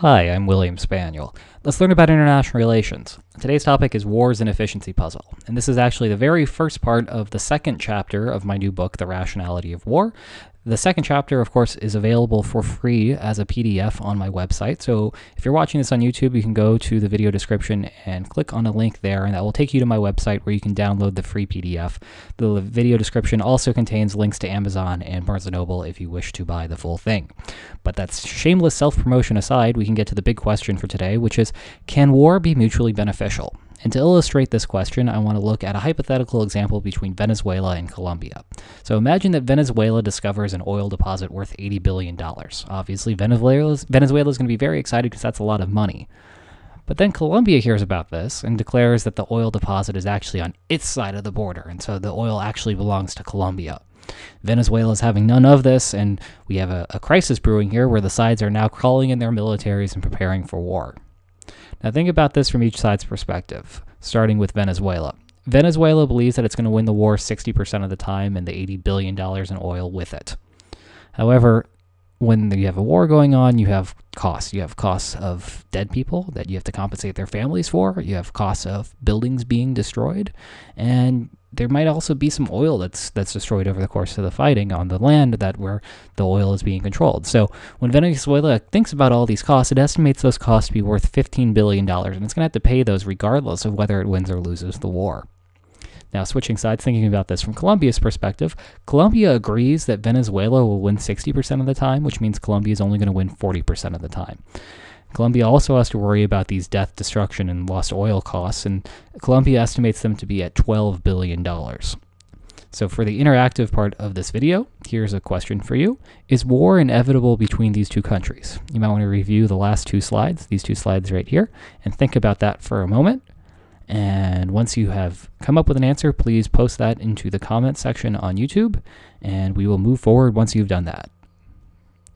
Hi, I'm William Spaniel. Let's learn about international relations. Today's topic is War's Inefficiency Puzzle, and this is actually the very first part of the second chapter of my new book, The Rationality of War. The second chapter, of course, is available for free as a PDF on my website. So if you're watching this on YouTube, you can go to the video description and click on a link there, and that will take you to my website where you can download the free PDF. The video description also contains links to Amazon and Barnes & Noble if you wish to buy the full thing. But that's shameless self-promotion aside, we can get to the big question for today, which is, can war be mutually beneficial? And to illustrate this question, I want to look at a hypothetical example between Venezuela and Colombia. So imagine that Venezuela discovers an oil deposit worth $80 billion. Obviously, Venezuela is going to be very excited because that's a lot of money. But then Colombia hears about this and declares that the oil deposit is actually on its side of the border, and so the oil actually belongs to Colombia. Venezuela is having none of this, and we have a, a crisis brewing here where the sides are now calling in their militaries and preparing for war. Now, think about this from each side's perspective, starting with Venezuela. Venezuela believes that it's going to win the war 60% of the time and the $80 billion in oil with it. However, when you have a war going on, you have costs. You have costs of dead people that you have to compensate their families for. You have costs of buildings being destroyed, and there might also be some oil that's that's destroyed over the course of the fighting on the land that where the oil is being controlled. So when Venezuela thinks about all these costs, it estimates those costs to be worth 15 billion dollars, and it's going to have to pay those regardless of whether it wins or loses the war. Now, switching sides, thinking about this from Colombia's perspective, Colombia agrees that Venezuela will win 60% of the time, which means Colombia is only going to win 40% of the time. Colombia also has to worry about these death, destruction, and lost oil costs, and Colombia estimates them to be at $12 billion. So, for the interactive part of this video, here's a question for you Is war inevitable between these two countries? You might want to review the last two slides, these two slides right here, and think about that for a moment. And once you have come up with an answer, please post that into the comment section on YouTube, and we will move forward once you've done that.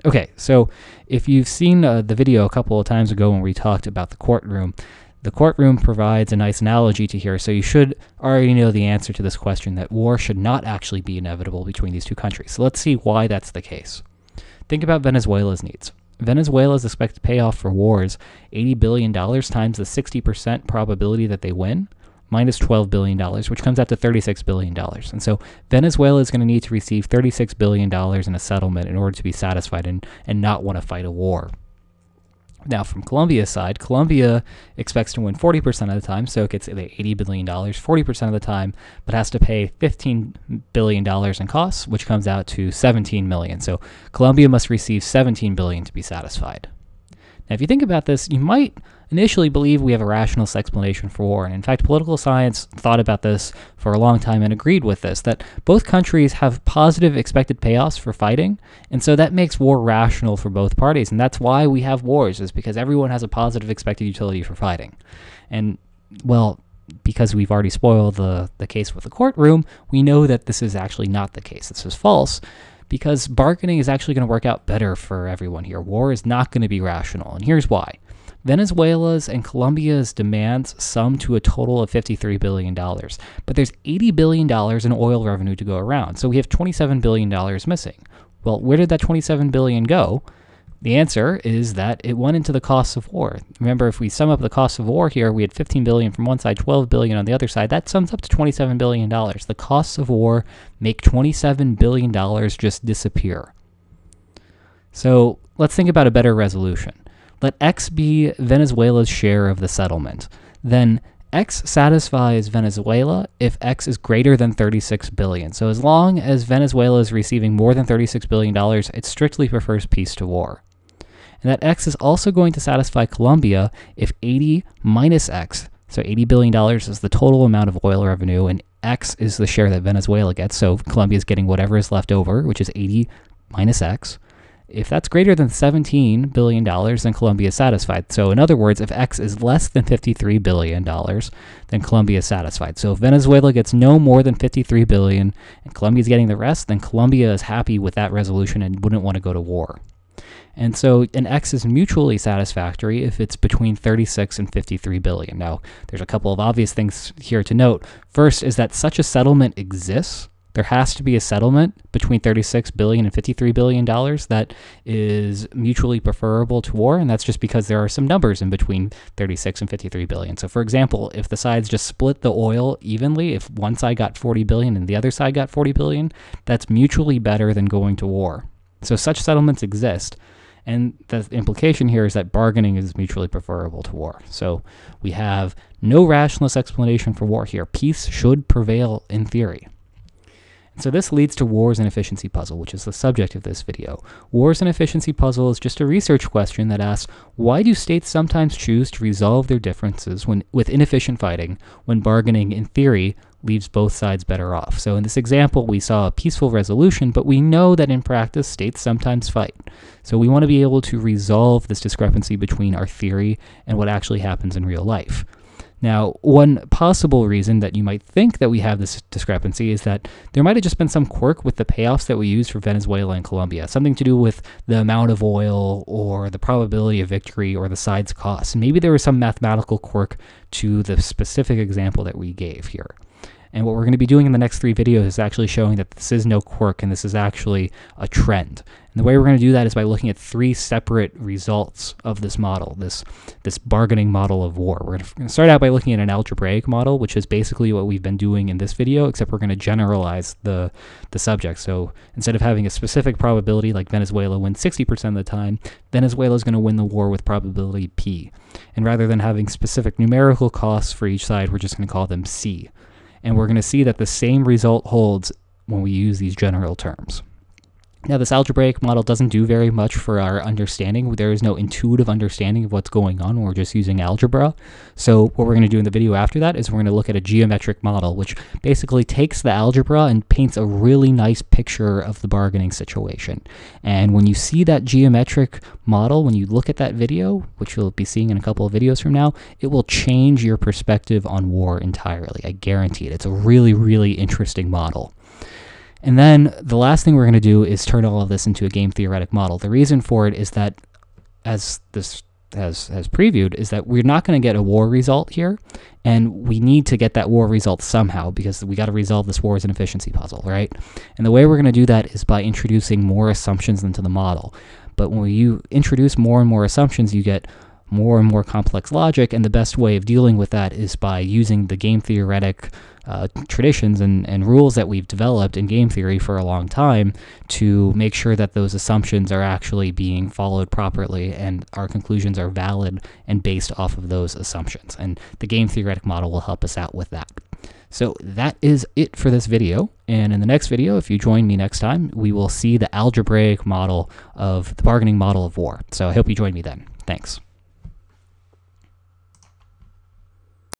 Okay, so if you've seen uh, the video a couple of times ago when we talked about the courtroom, the courtroom provides a nice analogy to here, so you should already know the answer to this question that war should not actually be inevitable between these two countries. So let's see why that's the case. Think about Venezuela's needs. Venezuela is expected to pay off for wars $80 billion times the 60% probability that they win, minus $12 billion, which comes out to $36 billion. And so Venezuela is going to need to receive $36 billion in a settlement in order to be satisfied and, and not want to fight a war. Now, from Colombia's side, Colombia expects to win 40% of the time, so it gets the $80 billion 40% of the time, but has to pay $15 billion in costs, which comes out to 17 million. So Colombia must receive 17 billion to be satisfied. Now, if you think about this, you might initially believe we have a rationalist explanation for war. And in fact, political science thought about this for a long time and agreed with this that both countries have positive expected payoffs for fighting. And so that makes war rational for both parties. And that's why we have wars, is because everyone has a positive expected utility for fighting. And, well, because we've already spoiled the, the case with the courtroom, we know that this is actually not the case. This is false because bargaining is actually going to work out better for everyone here. War is not going to be rational, and here's why. Venezuela's and Colombia's demands sum to a total of $53 billion, but there's $80 billion in oil revenue to go around, so we have $27 billion missing. Well, where did that 27 billion go? The answer is that it went into the costs of war. Remember, if we sum up the costs of war here, we had 15 billion from one side, 12 billion on the other side. That sums up to 27 billion dollars. The costs of war make 27 billion dollars just disappear. So let's think about a better resolution. Let X be Venezuela's share of the settlement. Then X satisfies Venezuela if X is greater than 36 billion. So as long as Venezuela is receiving more than 36 billion dollars, it strictly prefers peace to war and that X is also going to satisfy Colombia if 80 minus X, so $80 billion is the total amount of oil revenue, and X is the share that Venezuela gets, so Colombia is getting whatever is left over, which is 80 minus X. If that's greater than $17 billion, then Colombia is satisfied. So, in other words, if X is less than $53 billion, then Colombia is satisfied. So, if Venezuela gets no more than 53 billion and Colombia is getting the rest, then Colombia is happy with that resolution and wouldn't want to go to war. And so an X is mutually satisfactory if it's between 36 and 53 billion. Now, there's a couple of obvious things here to note. First is that such a settlement exists. there has to be a settlement between 36 billion and 53 billion dollars that is mutually preferable to war and that's just because there are some numbers in between 36 and 53 billion so for example if the sides just split the oil evenly if one side got 40 billion and the other side got 40 billion that's mutually better than going to war so such settlements exist and the implication here is that bargaining is mutually preferable to war. So we have no rationalist explanation for war here. Peace should prevail in theory. So this leads to War's Inefficiency Puzzle, which is the subject of this video. War's Inefficiency Puzzle is just a research question that asks, why do states sometimes choose to resolve their differences when, with inefficient fighting when bargaining, in theory, leaves both sides better off? So in this example, we saw a peaceful resolution, but we know that in practice, states sometimes fight. So we want to be able to resolve this discrepancy between our theory and what actually happens in real life. Now, one possible reason that you might think that we have this discrepancy is that there might have just been some quirk with the payoffs that we use for Venezuela and Colombia, something to do with the amount of oil or the probability of victory or the side's cost. Maybe there was some mathematical quirk to the specific example that we gave here. And what we're going to be doing in the next three videos is actually showing that this is no quirk and this is actually a trend. And the way we're going to do that is by looking at three separate results of this model, this, this bargaining model of war. We're going to start out by looking at an algebraic model, which is basically what we've been doing in this video, except we're going to generalize the, the subject. So instead of having a specific probability like Venezuela wins 60% of the time, Venezuela is going to win the war with probability P. And rather than having specific numerical costs for each side, we're just going to call them C. And we're going to see that the same result holds when we use these general terms. Now, this algebraic model doesn't do very much for our understanding. There is no intuitive understanding of what's going on we're just using algebra. So what we're going to do in the video after that is we're going to look at a geometric model, which basically takes the algebra and paints a really nice picture of the bargaining situation. And when you see that geometric model, when you look at that video, which you'll be seeing in a couple of videos from now, it will change your perspective on war entirely. I guarantee it. It's a really, really interesting model. And then the last thing we're going to do is turn all of this into a game theoretic model. The reason for it is that, as this has, has previewed, is that we're not going to get a war result here, and we need to get that war result somehow because we got to resolve this war's inefficiency puzzle, right? And the way we're going to do that is by introducing more assumptions into the model. But when you introduce more and more assumptions, you get more and more complex logic, and the best way of dealing with that is by using the game theoretic uh, traditions and, and rules that we've developed in game theory for a long time to make sure that those assumptions are actually being followed properly and our conclusions are valid and based off of those assumptions. And the game theoretic model will help us out with that. So that is it for this video. And in the next video, if you join me next time, we will see the algebraic model of the bargaining model of war. So I hope you join me then. Thanks.